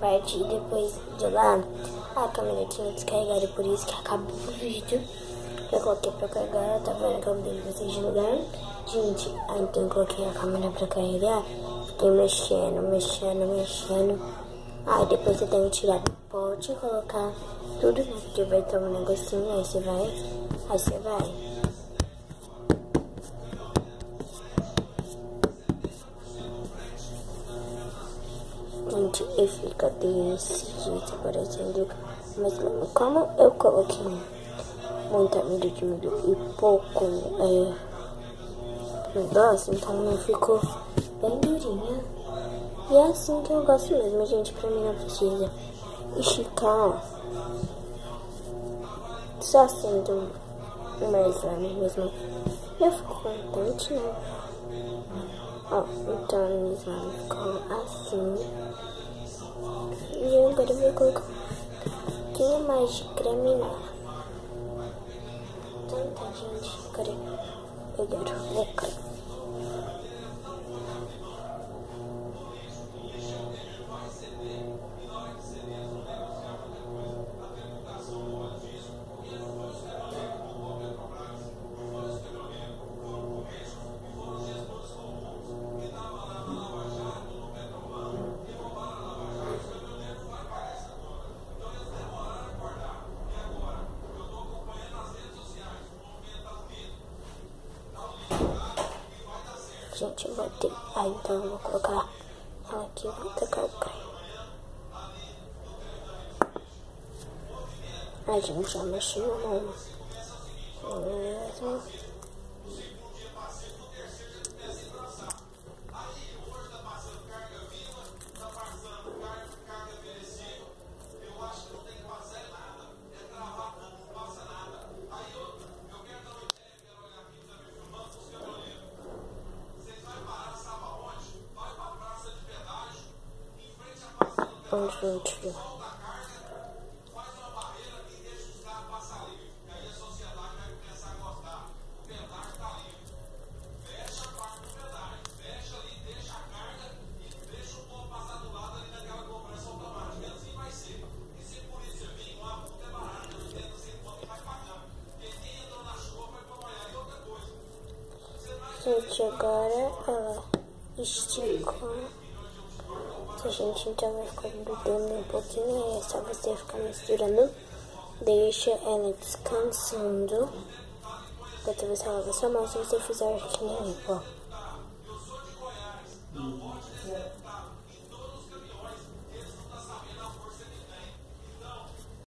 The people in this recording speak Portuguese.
parte e depois de lá a câmera tinha descarregado, por isso que acabou o vídeo. Eu coloquei pra carregar, tá vendo que eu mudei vocês de lugar? Gente, aí então eu coloquei a câmera pra carregar, fiquei mexendo, mexendo, mexendo. Aí depois você tem que tirar do pote e colocar tudo, né? Porque vai ter um negocinho, aí você vai, aí você vai. Gente, fica desse jeito, parecendo. Mas como eu coloquei muita amido de milho e pouco é, negócio, então não ficou bem durinha. E é assim que eu gosto mesmo, gente. Pra mim não precisa esticar, Só sendo mais slime mesmo. Eu fico contente, né? Ó, então a assim. E agora eu vou colocar um pouquinho mais de creme nela. Então tá, gente. Agora eu quero colocar. Gente, eu vou ter. Ah, então eu vou colocar ela aqui vou tacar o creme. A gente já mexeu no mesmo. Onde Gente, agora ela esticou. Se a gente então vai ficando dando um pouquinho, é só você ficar misturando. Deixa ela descansando. Enquanto você lava sua mão, se você fizer que nem ó.